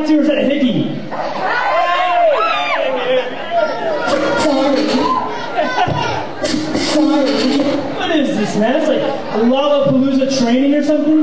Nazi or is that hickey? Sorry. Sorry. What is this, man? It's like Lollapalooza training or something?